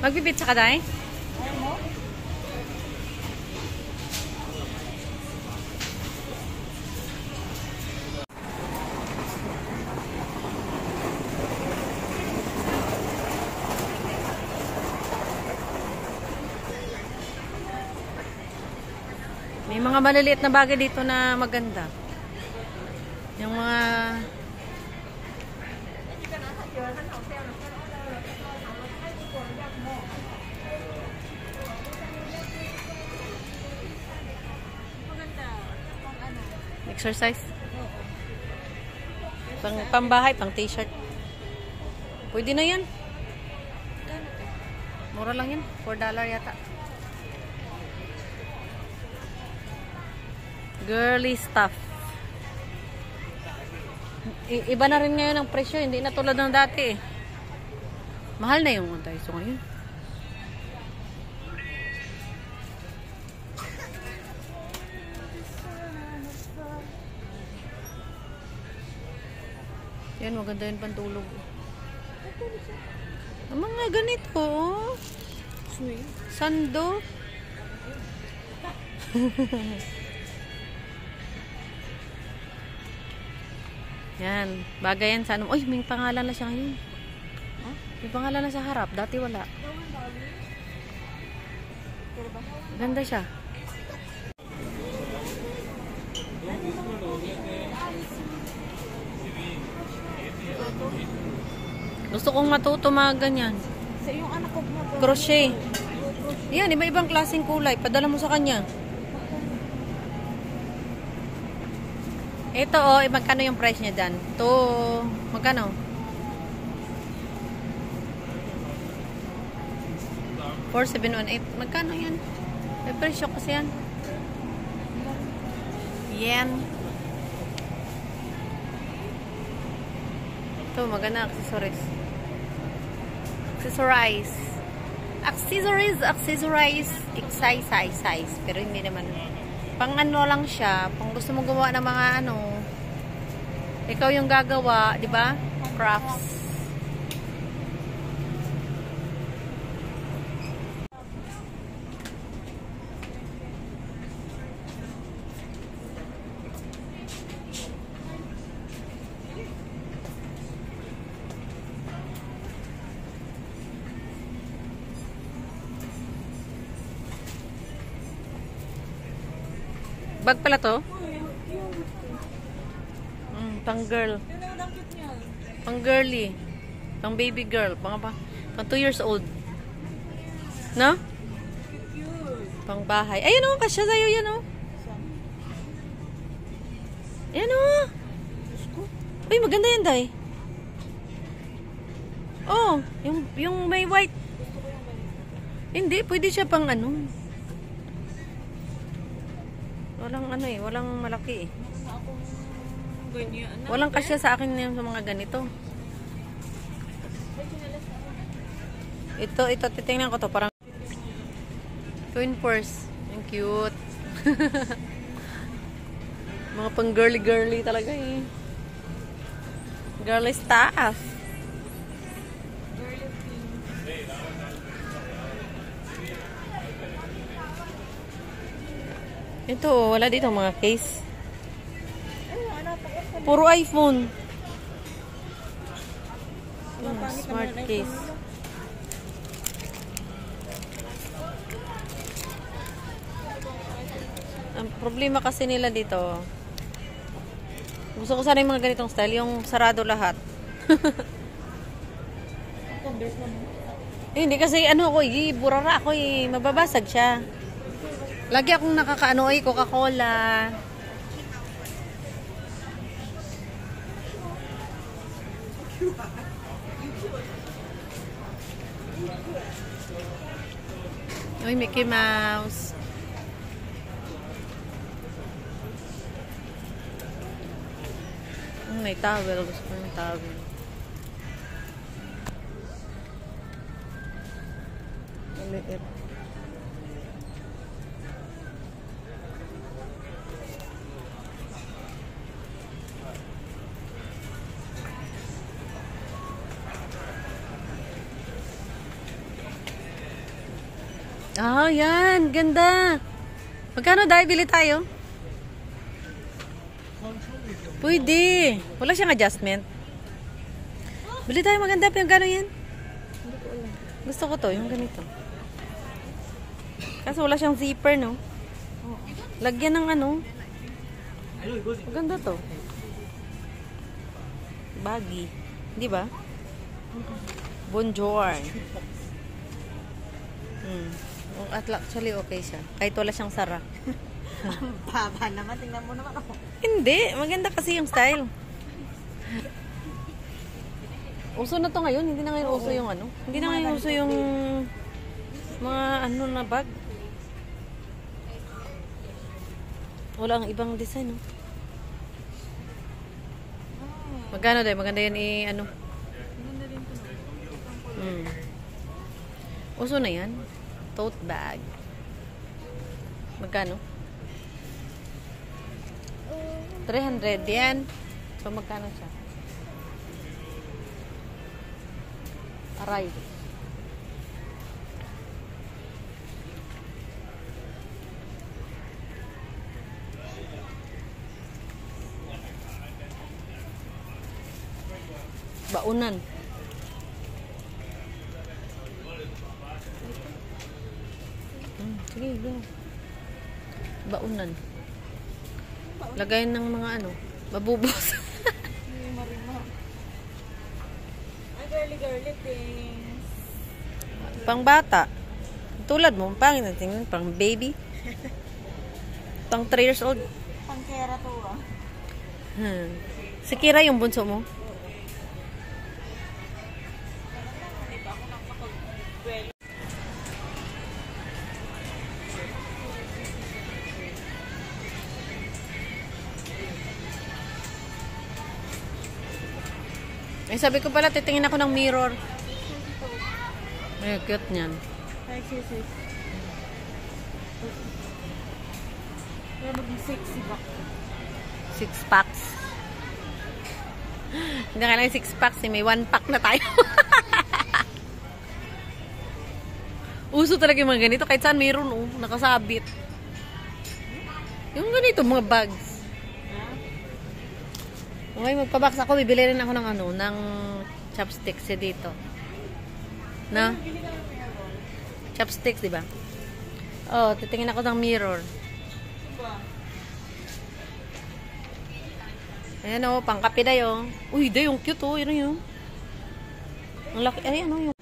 Magbibitsa ka, Day? Mga maliliit na bagay dito na maganda. Yung mga... Exercise. Pang pambahay, pang t-shirt. Pwede na yan. Mura lang yan. 4 dollar yata. Girly stuff. I- iba na rin ngayon ang presyo. Hindi na tulad ng dati eh. Mahal na yung Daiso ngayon. Yan, maganda yung pantulog. Ang mga ganito. oh. Sando. Yan. Bagay yan sa ano. Uy, may pangalan na siya ngayon. May pangalan na sa harap. Dati wala. Ganda siya. Gusto kong matuto mga ganyan. Sa yung anak ko Crochet. Yan, iba-ibang klaseng kulay. Padala mo sa kanya. Ito oh, eh, magkano yung price niya dyan? To, magkano? 4718. Magkano yan? May presyo kasi yan. Yen. Ito, maganda accessories. Accessorize. Accessories, accessorize, size, size, size. Pero hindi naman. Pang ano lang siya, pang gusto mo gumawa ng mga ano, ikaw yung gagawa, di ba? Crafts. Bag pala to? Mm, pang girl. Pang girly. Pang baby girl. Pang apa? Pang 2 years old. No? Pang bahay. Ayun o, kasya sa'yo yan o. Ayan o. Uy, maganda yan, Day. Oh, yung, yung may white. Hindi, pwede siya pang ano. Walang ano eh, walang malaki eh. ganyan. Walang kasya sa akin yung sa mga ganito. Ito, ito, titingnan ko to. Parang twin purse. Ang cute. mga pang girly-girly talaga eh. Girly stuff. Ito, wala dito mga case. Puro iPhone. Ayan, smart case. Ang problema kasi nila dito, gusto ko sana yung mga ganitong style, yung sarado lahat. eh, hindi kasi ano ako, eh, burara ako eh, mababasag siya. Lagi akong nakakaano ay Coca-Cola. Uy, Mickey Mouse. May towel. Gusto ko yung towel. Maliit. Ah, yan. Ganda. Magkano dahil bili tayo? Pwede. Wala siyang adjustment. Bili tayo maganda yung gano'n yan. Gusto ko to, yung ganito. Kaso wala siyang zipper, no? Lagyan ng ano. Maganda to. Baggy. Di ba? Bonjour. Hmm. At actually okay siya. Kahit wala siyang sara. Baba naman, tingnan mo naman ako. Hindi, maganda kasi yung style. Uso na to ngayon, hindi na ngayon uso yung ano. Hindi na ngayon uso yung mga ano na bag. Wala ang ibang design, no? Magkano dahil? Maganda yan i ano? Hmm. Uso na yan. Tote bag. Magkano? 300 yan. So, magkano siya? Aray. Baunan. Baunan. Lagayan ng mga ano, mabubos. Ay, girly, girly things. pang bata. Tulad mo, pangit na tingnan, pang baby. Pang 3 years old. Pangkera to ah. Hmm. Si Kira yung bunso mo. Sabi ko pala, titingin ako ng mirror. Ay, cute niyan. Ay, sis, sis. Kaya maging sexy ba? Six packs. Hindi kailangan six packs eh. May one pack na tayo. Uso talaga yung mga ganito. Kahit saan mayroon oh. Nakasabit. Yung ganito, mga bags. Okay, magpabox ako. Bibili rin ako ng ano, ng chopsticks eh dito. Na? Chopsticks, di ba? Oh, titingin ako ng mirror. Ayan o, pangkape na yun. Uy, day, yung cute o. Yun yun. Ang laki. Ay, ano yung...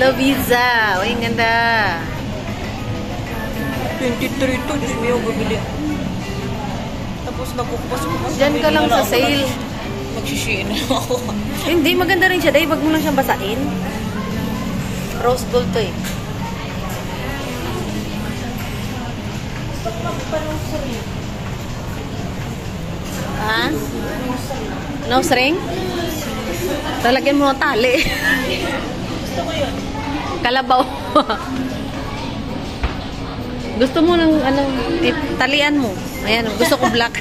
Lovisa. Uy, ang ganda. 23 to, hindi mo yung bumili. Tapos nagkukupas-kupas. Diyan ka lang sa sale. Magsishiin ako. Hindi, maganda rin siya. Dahil wag mo lang siyang basain. Rose gold to eh. Ha? Nose ring? Talagyan mo ng tali. Gusto ko yun. Kalabaw. gusto mo ng ano, eh, talian mo. Ayan, gusto ko black.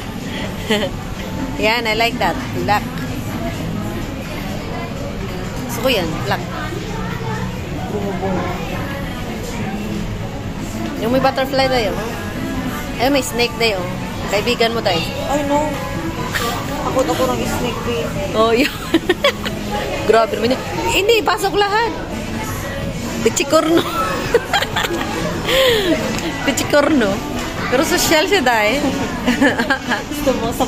yan, I like that. Black. Gusto ko yan, black. Bumubong. Yung may butterfly na yun. oh. Ayun, may snake na yun. Kaibigan mo tayo. Ay, no. Takot ako ng snake bait. Oh, yun. Grabe naman yun. Hindi, pasok lahat. Pichikorno. Pichikorno. Pero social siya dahil. Gusto mo sa.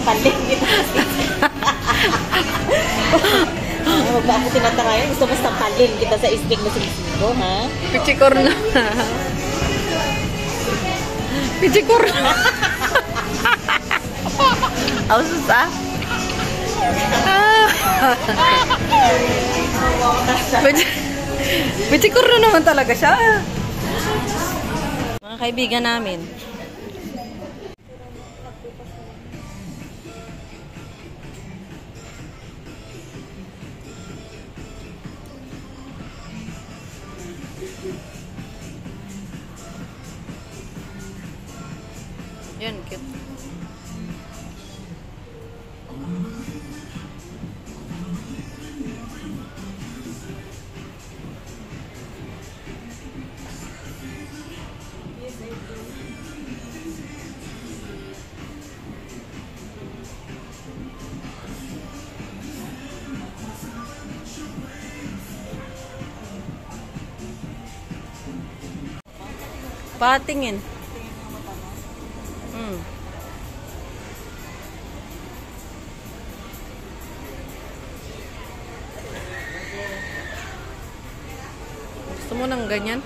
Ah, Huwag ba ako tinatakayan? Gusto mo sampalin kita sa istig mo sinisingo, ha? Pichikorno. Pichikorno. Ausus ah. Pichikorno naman talaga siya. Mga kaibigan namin. Patingin. Mm. Gusto mo ng ganyan?